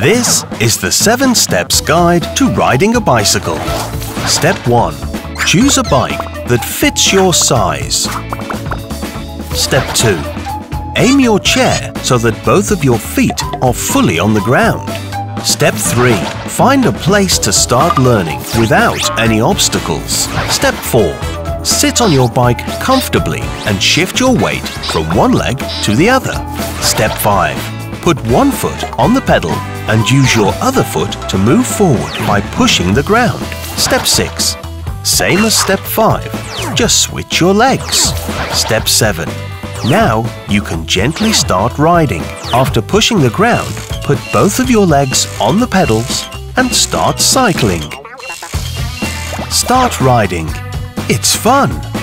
This is the 7 Steps Guide to Riding a Bicycle. Step 1. Choose a bike that fits your size. Step 2. Aim your chair so that both of your feet are fully on the ground. Step 3. Find a place to start learning without any obstacles. Step 4. Sit on your bike comfortably and shift your weight from one leg to the other. Step 5 Put one foot on the pedal and use your other foot to move forward by pushing the ground. Step 6. Same as step 5, just switch your legs. Step 7. Now you can gently start riding. After pushing the ground, put both of your legs on the pedals and start cycling. Start riding. It's fun!